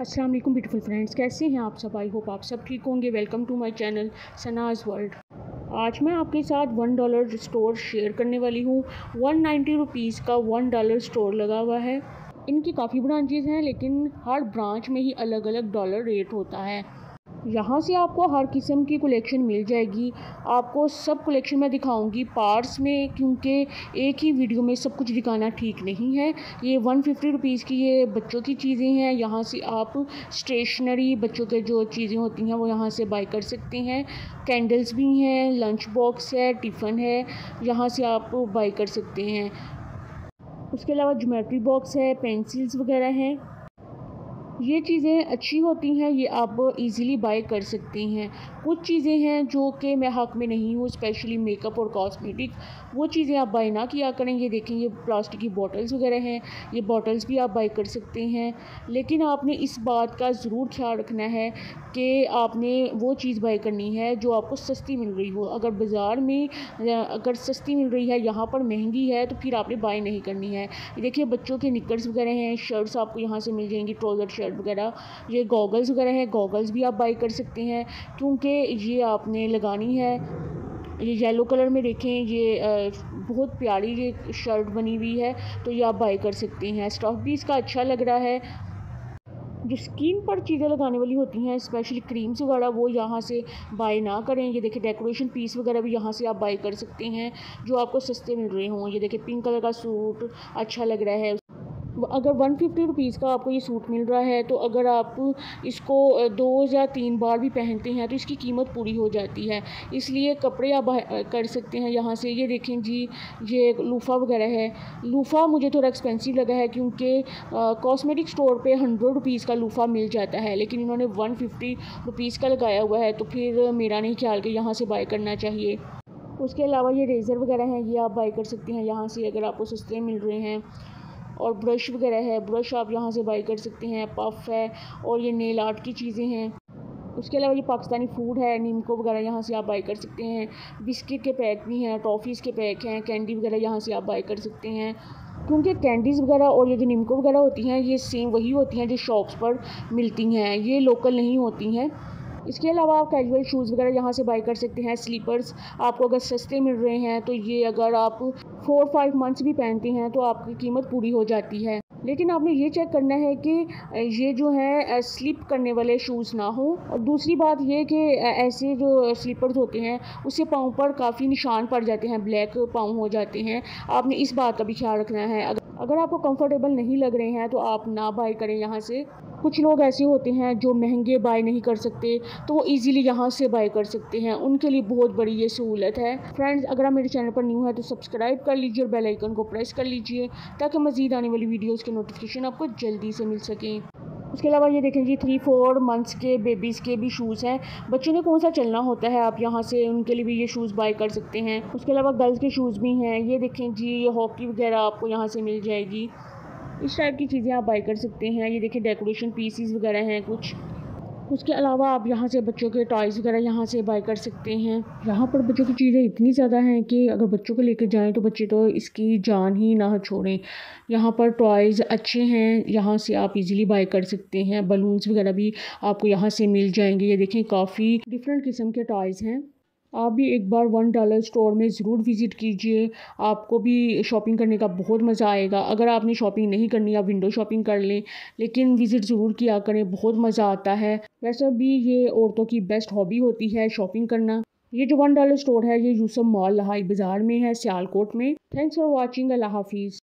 अस्सलाम वालेकुम beautiful friends कैसे हैं आप सब? आई होप आप सब ठीक होंगे. Welcome to my channel Sanaj world आज मैं आपके साथ वन डॉलर स्टोर शेयर करने वाली हूँ. वन नाइन्टी रुपीज़ का वन डॉलर स्टोर लगा हुआ है. इनकी काफ़ी ब्रांचेज़ हैं, लेकिन हर ब्रांच में ही अलग अलग डॉलर रेट होता है। यहाँ से आपको हर किस्म की कलेक्शन मिल जाएगी। आपको सब कलेक्शन मैं दिखाऊँगी पार्ट्स में, क्योंकि एक ही वीडियो में सब कुछ दिखाना ठीक नहीं है। ये वन फिफ्टी रुपीज़ की ये बच्चों की चीज़ें हैं। यहाँ से आप स्टेशनरी बच्चों के जो चीज़ें होती हैं, वो यहाँ से बाई कर सकते हैं। कैंडल्स भी हैं लंच बॉक्स है टिफ़न है, यहाँ से आप बाई कर सकते हैं। उसके अलावा जोमेट्री बॉक्स है पेंसिल्स वगैरह हैं। ये चीज़ें अच्छी होती हैं, ये आप इजीली बाय कर सकती हैं। कुछ चीज़ें हैं जो कि मैं हक में नहीं हूँ स्पेशली मेकअप और कॉस्मेटिक वो चीज़ें आप बाय ना किया करें। ये देखें, ये प्लास्टिक की बॉटल्स वगैरह हैं, ये बॉटल्स भी आप बाय कर सकते हैं। लेकिन आपने इस बात का ज़रूर ख्याल रखना है कि आपने वो चीज़ बाय करनी है जो आपको सस्ती मिल रही हो। अगर बाज़ार में अगर सस्ती मिल रही है, यहाँ पर महँगी है तो फिर आपने बाय नहीं करनी है। देखिए, बच्चों के निकर्स वगैरह हैं शर्ट्स आपको यहाँ से मिल जाएँगी ट्राउज़र शर्ट शर्ट वगैरह, ये गॉगल्स वगैरह हैं गॉगल्स भी आप बाई कर सकते हैं, क्योंकि ये आपने लगानी है, ये येलो कलर में देखें, ये बहुत प्यारी ये शर्ट बनी हुई है तो ये आप बाई कर सकते हैं। स्टफ़ भी इसका अच्छा लग रहा है। जो स्किन पर चीज़ें लगाने वाली होती हैं स्पेशली क्रीम्स वगैरह, वो यहाँ से बाय ना करें। ये देखिए डेकोरेशन पीस वगैरह भी यहाँ से आप बाय कर सकते हैं, जो आपको सस्ते मिल रहे हों। ये देखिए पिंक कलर का सूट अच्छा लग रहा है अगर वन फिफ्टी रुपीज़ का आपको ये सूट मिल रहा है तो अगर आप इसको दो या तीन बार भी पहनते हैं तो इसकी कीमत पूरी हो जाती है। इसलिए कपड़े आप कर सकते हैं यहाँ से। ये देखें जी, ये लूफ़ा वगैरह है। लूफ़ा मुझे थोड़ा एक्सपेंसिव लगा है, क्योंकि कॉस्मेटिक स्टोर पे हंड्रेड रुपीज़ का लूफ़ा मिल जाता है, लेकिन इन्होंने वन फिफ्टी रुपीज़ का लगाया हुआ है तो फिर मेरा नहीं ख्याल कि यहाँ से बाय करना चाहिए। उसके अलावा ये रेज़र वगैरह हैं, ये आप बाई कर सकते हैं यहाँ से, अगर आपको सस्ते मिल रहे हैं। और ब्रश वगैरह है, ब्रश आप यहाँ से बाई कर सकते हैं पफ है और ये नेल आर्ट की चीज़ें हैं। उसके अलावा ये पाकिस्तानी फ़ूड है, नीमको वगैरह यहाँ से आप बाई कर सकते हैं। बिस्किट के पैक भी हैं टॉफ़ीज़ के पैक हैं कैंडी वगैरह यहाँ से आप बाई कर सकते हैं। क्योंकि कैंडीज़ वगैरह और ये जो निमको वगैरह होती हैं, ये सेम वही होती हैं जो शॉप्स पर मिलती हैं। ये लोकल नहीं होती हैं। इसके अलावा आप कैजुअल शूज़ वगैरह यहाँ से बाई कर सकते हैं स्लीपर्स आपको अगर सस्ते मिल रहे हैं तो ये अगर आप फोर फाइव मंथ्स भी पहनते हैं तो आपकी कीमत पूरी हो जाती है। लेकिन आपने ये चेक करना है कि ये जो है स्लिप करने वाले शूज़ ना हो। और दूसरी बात ये कि ऐसे जो स्लीपर्स होते हैं, उससे पाँव पर काफ़ी निशान पड़ जाते हैं ब्लैक पाँव हो जाते हैं। आपने इस बात का भी ख्याल रखना है। अगर आपको कंफर्टेबल नहीं लग रहे हैं तो आप ना बाई करें यहाँ से। कुछ लोग ऐसे होते हैं जो महँगे बाय नहीं कर सकते तो वो इजीली यहाँ से बाय कर सकते हैं। उनके लिए बहुत बड़ी ये सहूलत है। फ्रेंड्स अगर आप मेरे चैनल पर न्यू है तो सब्सक्राइब कर लीजिए और बेल आइकन को प्रेस कर लीजिए, ताकि मज़ीद आने वाली वीडियोज़ के नोटिफिकेशन आपको जल्दी से मिल सकें। उसके अलावा ये देखें जी थ्री फोर मंथ्स के बेबीज़ के भी शूज़ हैं। बच्चों ने कौन सा चलना होता है? आप यहाँ से उनके लिए भी ये शूज़ बाय कर सकते हैं। उसके अलावा गर्ल्स के शूज़ भी हैं। ये देखें जी, ये हॉकी वगैरह आपको यहाँ से मिल जाएगी। इस टाइप की चीज़ें आप बाई कर सकते हैं। ये देखिए डेकोरेशन पीसीज वगैरह हैं कुछ। उसके अलावा आप यहाँ से बच्चों के टॉयज़ वगैरह यहाँ से बाई कर सकते हैं। यहाँ पर बच्चों की चीज़ें इतनी ज़्यादा हैं कि अगर बच्चों को लेकर जाएँ तो बच्चे तो इसकी जान ही ना छोड़ें। यहाँ पर टॉयज़ अच्छे हैं, यहाँ से आप इजीली बाई कर सकते हैं। बलून्स वगैरह भी आपको यहाँ से मिल जाएँगे। ये देखें, काफ़ी डिफरेंट किस्म के टॉयज़ हैं। आप भी एक बार वन डॉलर स्टोर में ज़रूर विज़िट कीजिए। आपको भी शॉपिंग करने का बहुत मज़ा आएगा। अगर आपने शॉपिंग नहीं करनी, आप विंडो शॉपिंग कर लें, लेकिन विज़िट ज़रूर किया करें, बहुत मज़ा आता है। वैसे भी ये औरतों की बेस्ट हॉबी होती है शॉपिंग करना। ये जो वन डॉलर स्टोर है, ये यूसफ मॉल, लहाई बाज़ार में है, सियालकोट में। थैंक्स फॉर वॉचिंग अल्लाह हाफिज़।